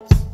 you.